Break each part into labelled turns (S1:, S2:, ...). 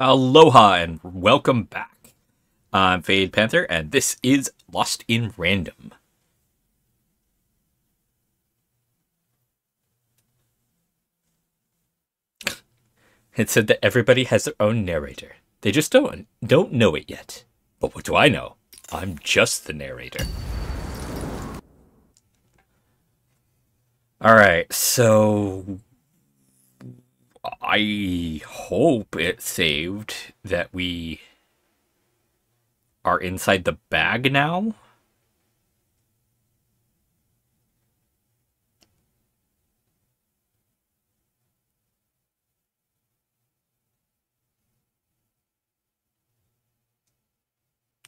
S1: Aloha and welcome back. I'm Fade Panther, and this is Lost in Random. It said that everybody has their own narrator. They just don't don't know it yet. But what do I know? I'm just the narrator. All right, so I hope it saved that we are inside the bag now.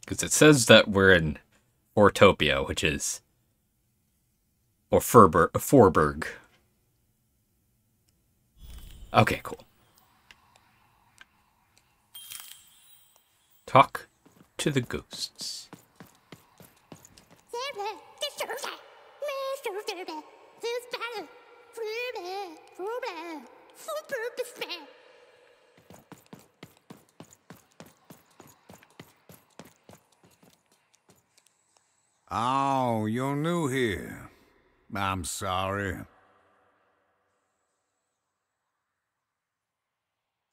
S1: Because it says that we're in Ortopia, which is. Or Furber, Forberg. Okay, cool. Talk to the ghosts.
S2: Oh, you're new here. I'm sorry.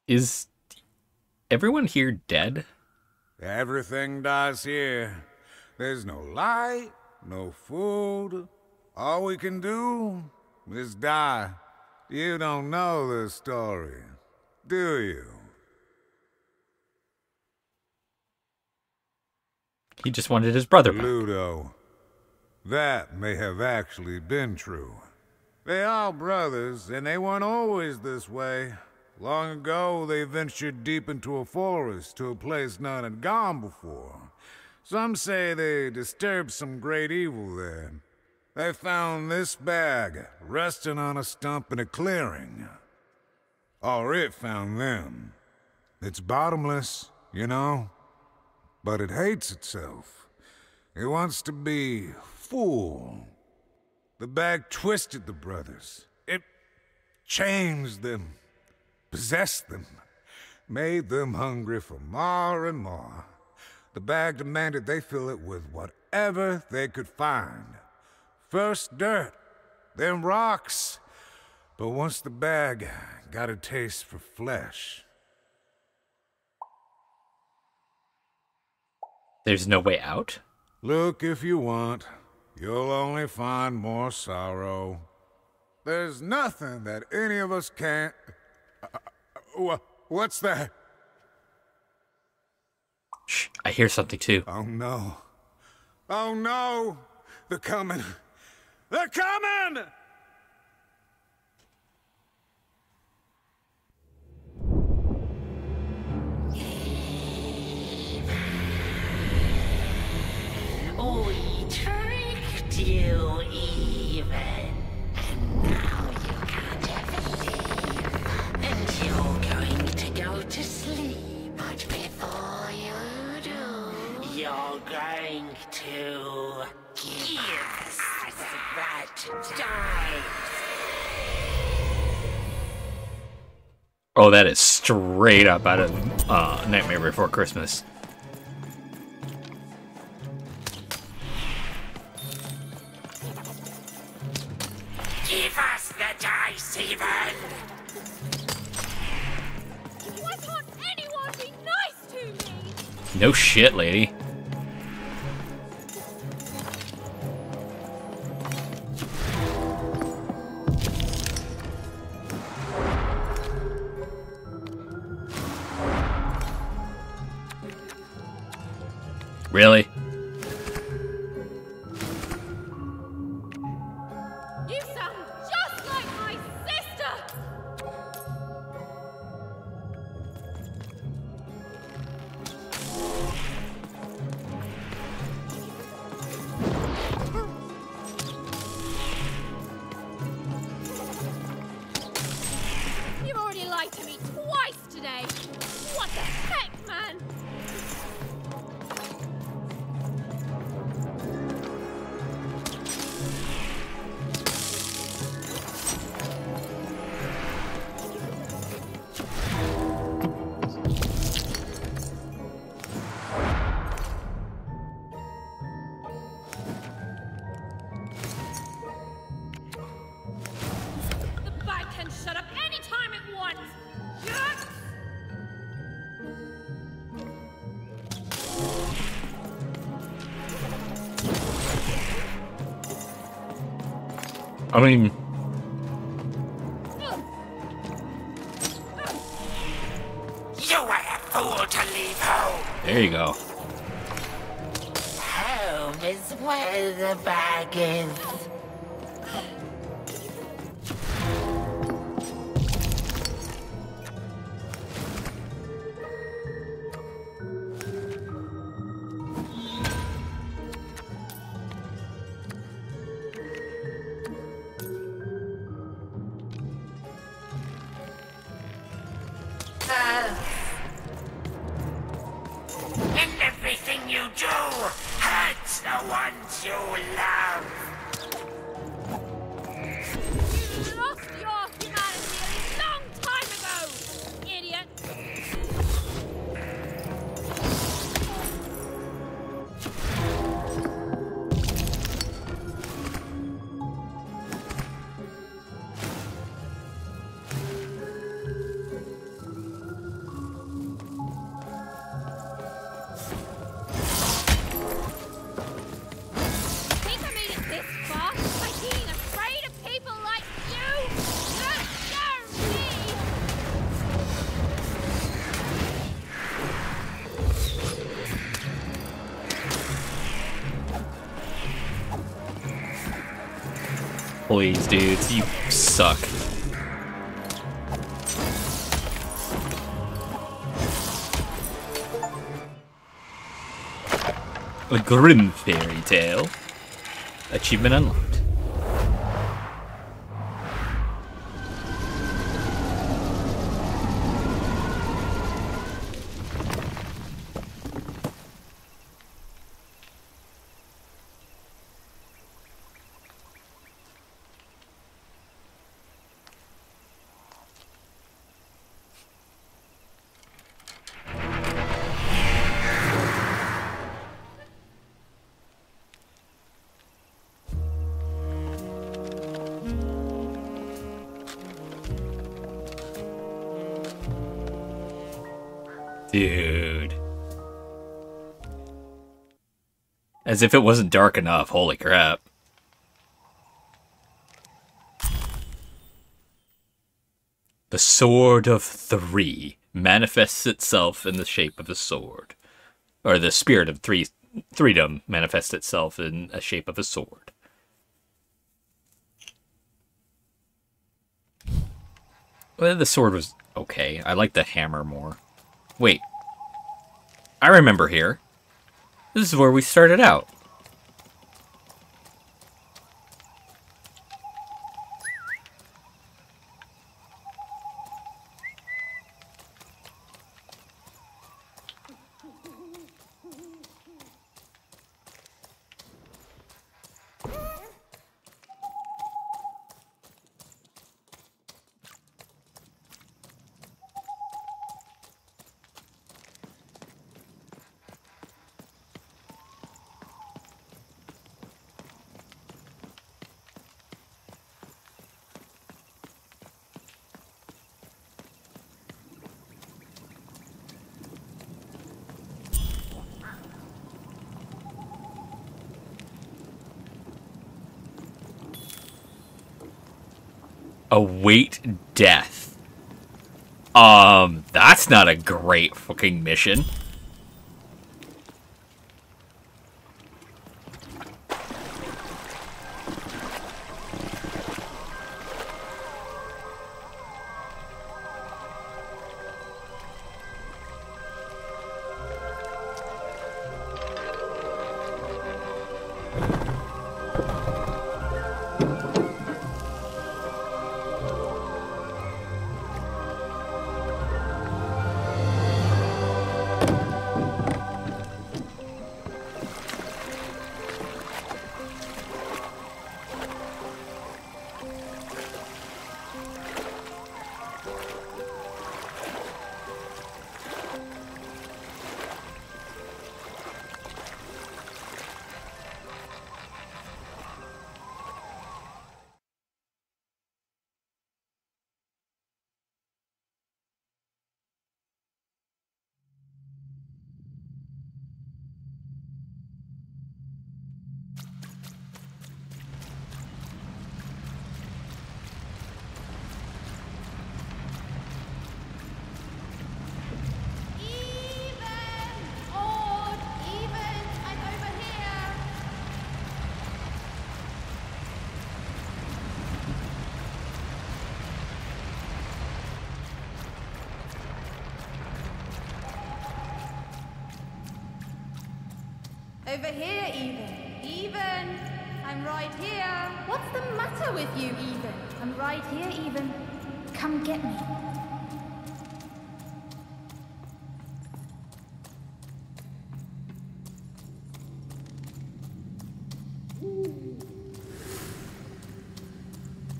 S1: Is everyone here dead?
S2: Everything dies here. There's no light, no food. All we can do is die. You don't know the story, do you?
S1: He just wanted his brother back.
S2: Ludo. That may have actually been true. They are brothers, and they weren't always this way. Long ago, they ventured deep into a forest to a place none had gone before. Some say they disturbed some great evil there. They found this bag resting on a stump in a clearing. Or it found them. It's bottomless, you know, but it hates itself. It wants to be full. The bag twisted the brothers. It changed them possessed them, made them hungry for more and more. The bag demanded they fill it with whatever they could find. First dirt, then rocks. But once the bag got a taste for flesh...
S1: There's no way out?
S2: Look if you want. You'll only find more sorrow. There's nothing that any of us can't... Uh, what's that?
S1: Shh, I hear something too.
S2: Oh no. Oh no! They're coming! They're coming!
S3: To sleep. But before you do, you're going to give us that dice.
S1: Oh, that is straight up out of uh, Nightmare Before Christmas.
S3: Give us the dice, even.
S1: No shit, lady. I mean,
S4: you love.
S1: Please, dudes, you suck. A grim fairy tale. Achievement unlocked. As if it wasn't dark enough, holy crap. The Sword of Three manifests itself in the shape of a sword. Or the spirit of three freedom manifests itself in a shape of a sword. Well, the sword was okay. I like the hammer more. Wait. I remember here. This is where we started out. Await death. Um, that's not a great fucking mission.
S5: Over here, Even. Even! I'm right here. What's the matter with you, Even? I'm right here, Even. Come get me.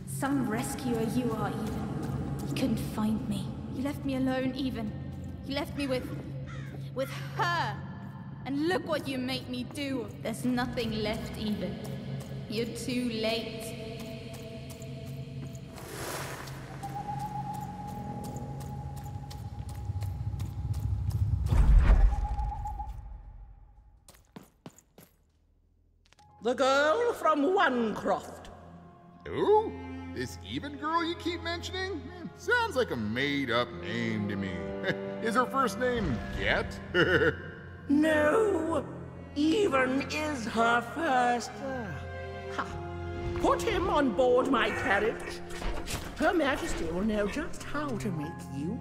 S5: Some rescuer you are, Even. You couldn't find me. You left me alone, Even. You left me with. with her. And look what you made me do. There's nothing left, Even. You're too late.
S6: The girl from Onecroft.
S7: Who? This Even girl you keep mentioning? Hmm, Sounds like a made up name to me. Is her first name Get?
S6: No, Even is her first. Ha. Put him on board my carriage. Her Majesty will know just how to make you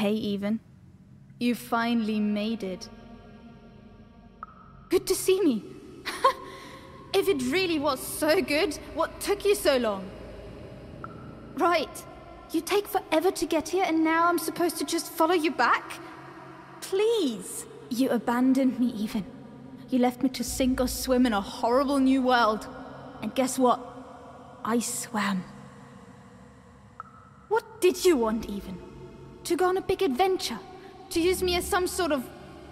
S5: Hey, Even. You finally made it. Good to see me. if it really was so good, what took you so long? Right. You take forever to get here, and now I'm supposed to just follow you back? Please. You abandoned me, Even. You left me to sink or swim in a horrible new world. And guess what? I swam. What did you want, Even? To go on a big adventure? To use me as some sort of.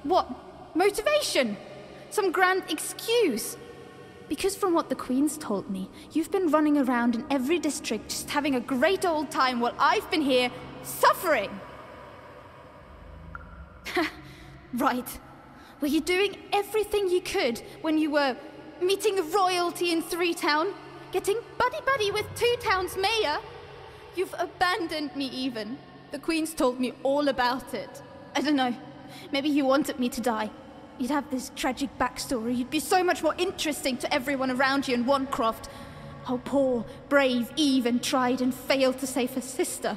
S5: what? Motivation? Some grand excuse? Because from what the Queen's told me, you've been running around in every district just having a great old time while I've been here suffering! right. Were you doing everything you could when you were meeting the royalty in Threedom? Getting buddy buddy with Two Town's mayor? You've abandoned me, Even. The Queen's told me all about it. I don't know. Maybe you wanted me to die. You'd have this tragic backstory. You'd be so much more interesting to everyone around you in Onecroft. How poor, brave Even tried and failed to save her sister.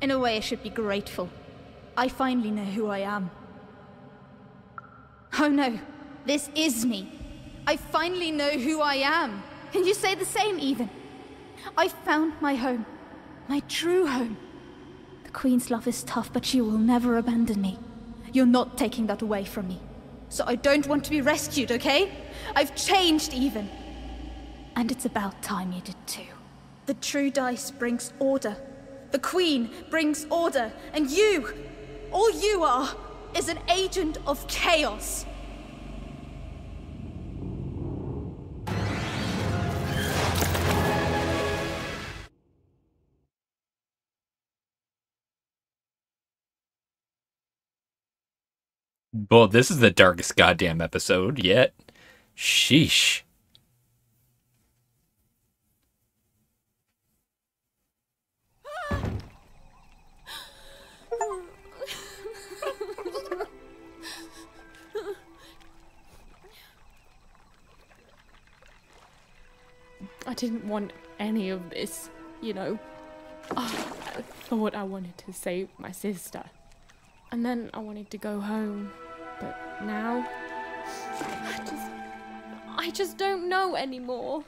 S5: In a way, I should be grateful. I finally know who I am. Oh no, this is me. I finally know who I am. Can you say the same, Even? I found my home. My true home. The Queen's love is tough, but she will never abandon me. You're not taking that away from me. So I don't want to be rescued, okay? I've changed, Even. And it's about time you did too. The true dice brings order. The Queen brings order. And you, all you are, is an agent of chaos.
S1: Well, this is the darkest goddamn episode yet. Sheesh.
S8: I didn't want any of this, you know. Ah, I thought I wanted to save my sister. And then I wanted to go home. But now I just I just don't know anymore.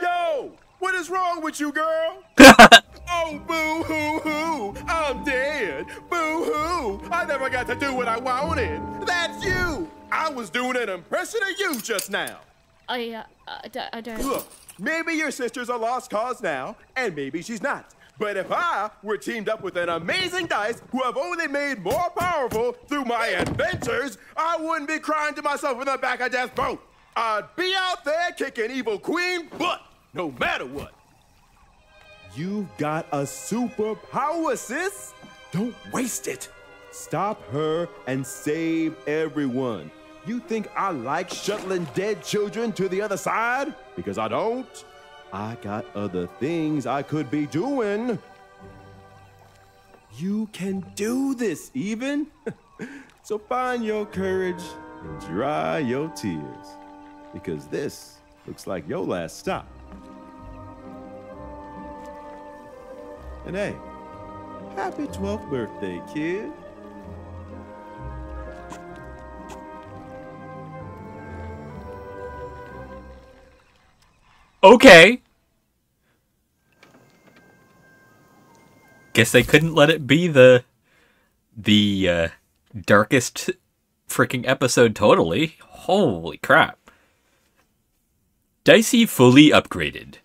S9: Yo, what is wrong with you, girl? oh, boo hoo hoo, I'm dead. Boo hoo, I never got to do what I wanted. That's you. I was doing an impression of you just now.
S8: I uh, I, d- I don't
S9: Look, maybe your sister's a lost cause now, and maybe she's not. But if I were teamed up with an amazing dice who have only made more powerful through my adventures, I wouldn't be crying to myself in the back of death boat. I'd be out there kicking evil queen butt, no matter what. You've got a superpower, sis. Don't waste it. Stop her and save everyone. You think I like shuttling dead children to the other side? Because I don't. I got other things I could be doing. You can do this, Even. so find your courage and dry your tears. Because this looks like your last stop. And hey, happy 12th birthday, kid.
S1: Okay. Guess they couldn't let it be the the uh, darkest freaking episode totally. Holy crap. Dicey fully upgraded.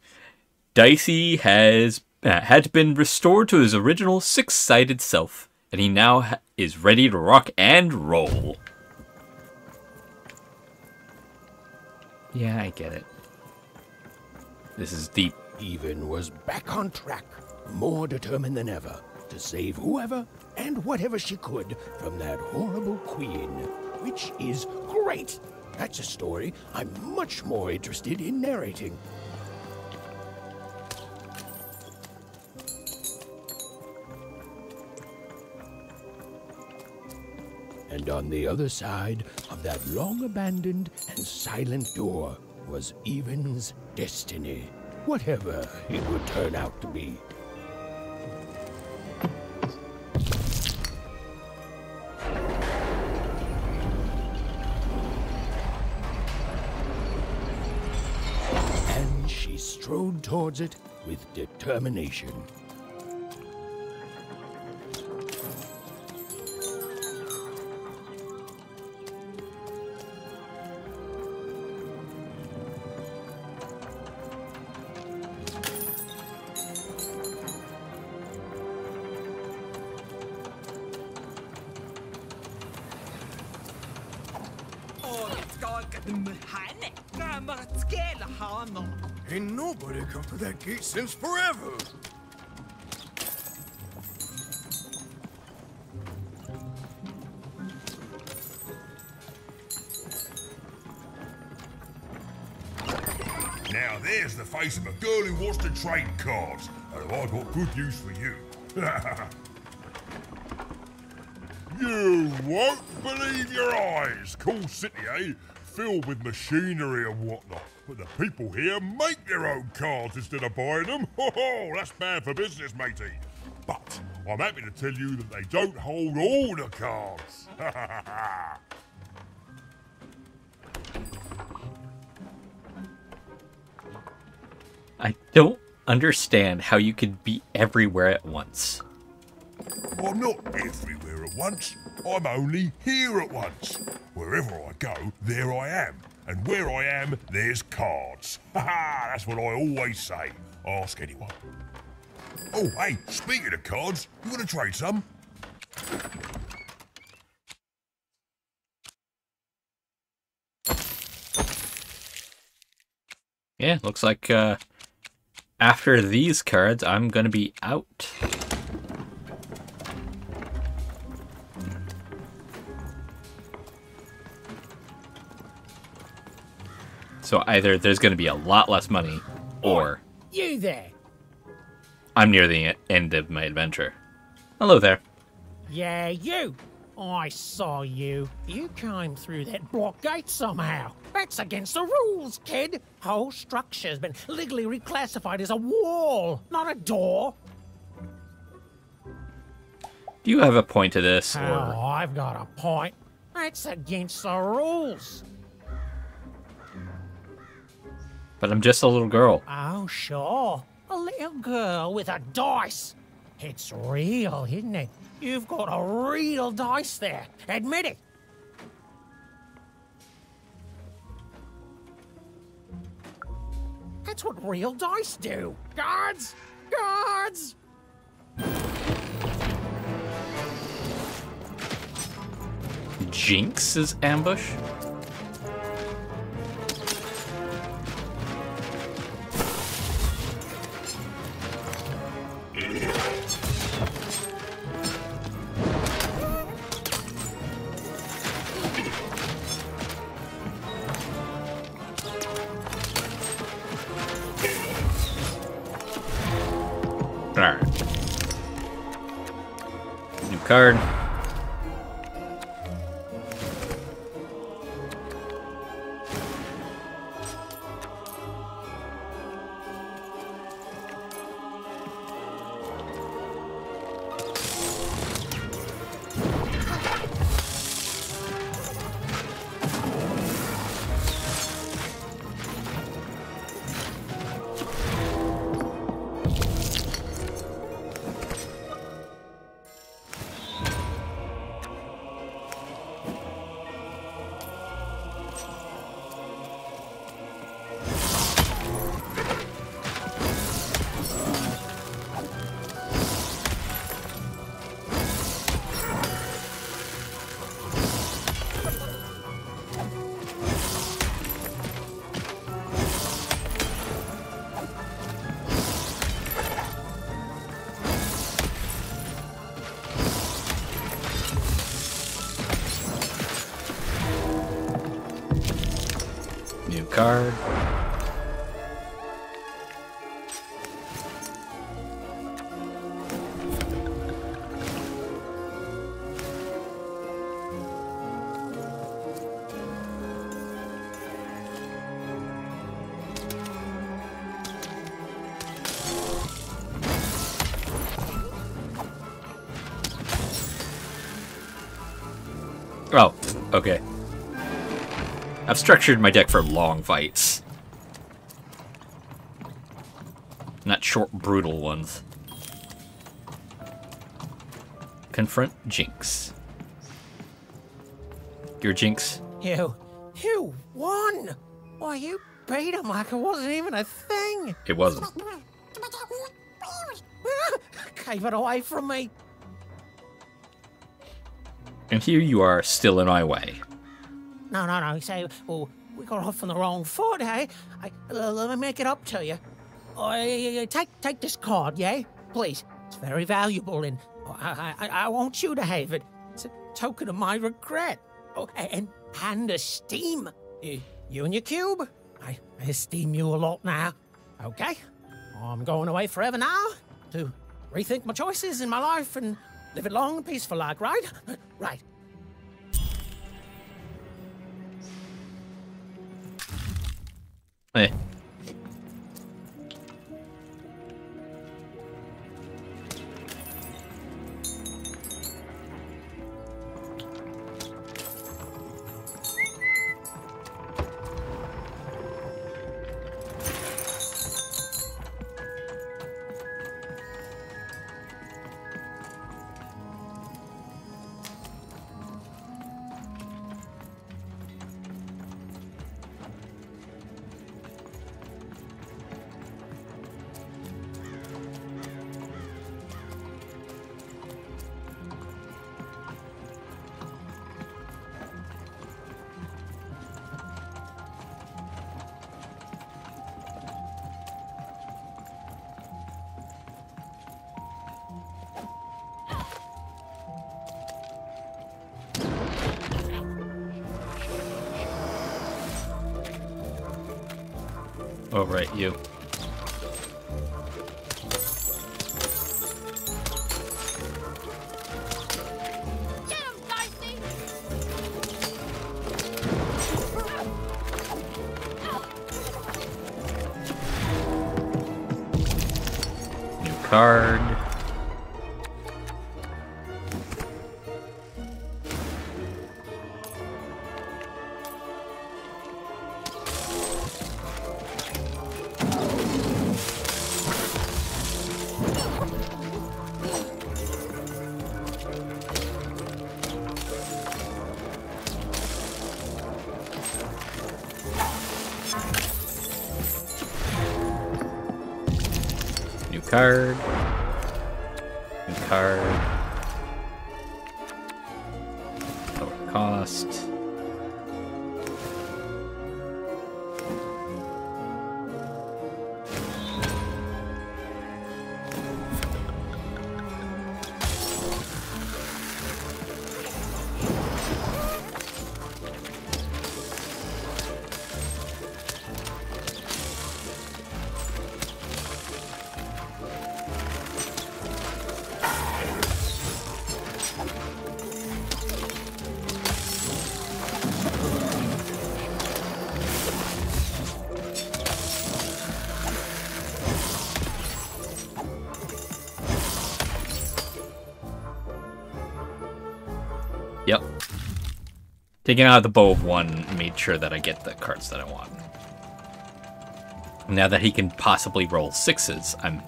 S1: Dicey has uh, had been restored to his original six-sided self, and he now is ready to rock and roll. Yeah, I get it. This is deep.
S10: Even was back on track, more determined than ever to save whoever and whatever she could from that horrible queen, which is great. That's a story I'm much more interested in narrating. And on the other side of that long abandoned and silent door was Even's destiny, whatever it would turn out to be. And she strode towards it with determination.
S11: Since forever.
S12: Now there's the face of a girl who wants to trade cards. And I've got good news for you. you won't believe your eyes. Cool city, eh? Filled with machinery and whatnot. But the people here make their own cards instead of buying them. Oh, that's bad for business, matey. But I'm happy to tell you that they don't hold all the cards.
S1: I don't understand how you could be everywhere at once.
S12: I'm not everywhere at once. I'm only here at once. Wherever I go, there I am. And where I am, there's cards. Ha ha! That's what I always say. Ask anyone. Oh, hey, speaking of cards, you want to trade some?
S1: Yeah, looks like uh, after these cards, I'm gonna be out. So either there's going to be a lot less money, or
S6: You there.
S1: I'm near the end of my adventure. Hello there.
S6: Yeah, you. I saw you. You came through that block gate somehow. That's against the rules, kid. Whole structure's been legally reclassified as a wall, not a door.
S1: Do you have a point to this?
S6: Oh, I've got a point. That's against the rules.
S1: But I'm just a little girl.
S6: Oh, sure. A little girl with a dice. It's real, isn't it? You've got a real dice there. Admit it. That's what real dice do. Guards! Guards!
S1: Jinx's ambush? Card. Oh, okay. I've structured my deck for long fights. Not short, brutal ones. Confront Jinx. Your Jinx.
S6: You. You won! Why, you beat him like it wasn't even a thing!
S1: It wasn't.
S6: Gave it away from me.
S1: And here you are, still in my way.
S6: No, no, no. Say, well, we got off on the wrong foot, eh? I, uh, let me make it up to you. I, take, take this card, yeah? Please. It's very valuable, and I, I, I want you to have it. It's a token of my regret. Oh, and, and esteem. You, and your cube. I, I esteem you a lot now. Okay? I'm going away forever now to rethink my choices in my life and live it long and peaceful like, right? Right.
S1: Eh.
S13: Oh, right, you. Card. Taking out the bow of one made sure that I get the cards that I want. Now that he can possibly roll sixes, I'm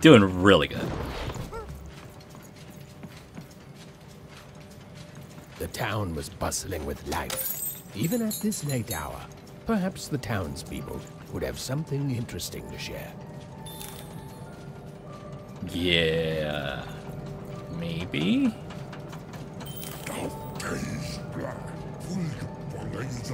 S13: doing really good.
S10: The town was bustling with life, even at this late hour. Perhaps the townspeople would have something interesting to share.
S13: Yeah. Maybe?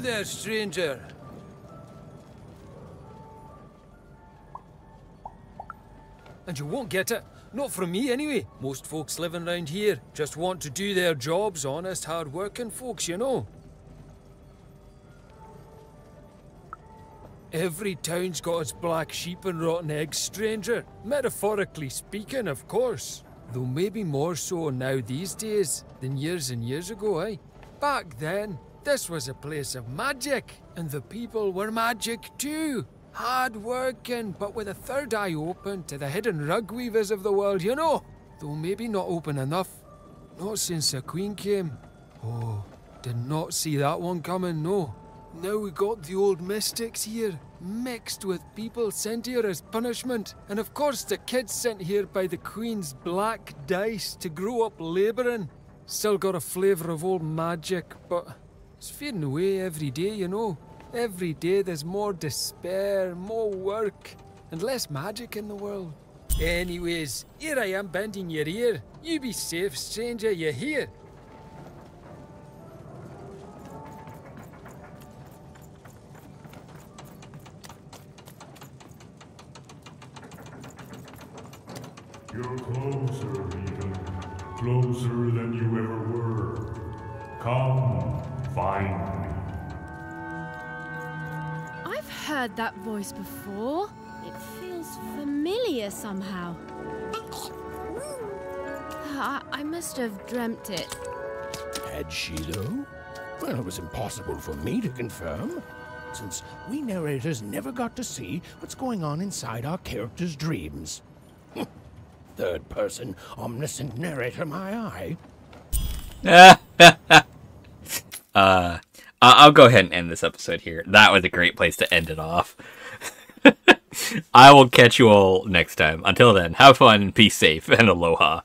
S14: There, stranger? And you won't get it. Not from me, anyway. Most folks living round here just want to do their jobs, honest, hard-working folks, you know. Every town's got its black sheep and rotten eggs, stranger. Metaphorically speaking, of course. Though maybe more so now these days than years and years ago, eh? Back then, this was a place of magic, and the people were magic too. Hard working, but with a third eye open to the hidden rug weavers of the world, you know. Though maybe not open enough. Not since the Queen came. Oh, did not see that one coming, no. Now we got the old mystics here, mixed with people sent here as punishment. And of course, the kids sent here by the Queen's black dice to grow up labouring. Still got a flavour of old magic, but it's fading away every day, you know. Every day there's more despair, more work, and less magic in the world. Anyways, here I am bending your ear. You be safe, stranger, you hear?
S12: You're closer,
S4: heard that voice before. It feels familiar somehow. I, I must have dreamt it.
S10: Had she, though? Well, it was impossible for me to confirm, since we narrators never got to see what's going on inside our characters' dreams. Third person, omniscient narrator, my eye.
S1: uh, I- I'll go ahead and end this episode here. That was a great place to end it off. I will catch you all next time. Until then, have fun, be safe, and aloha.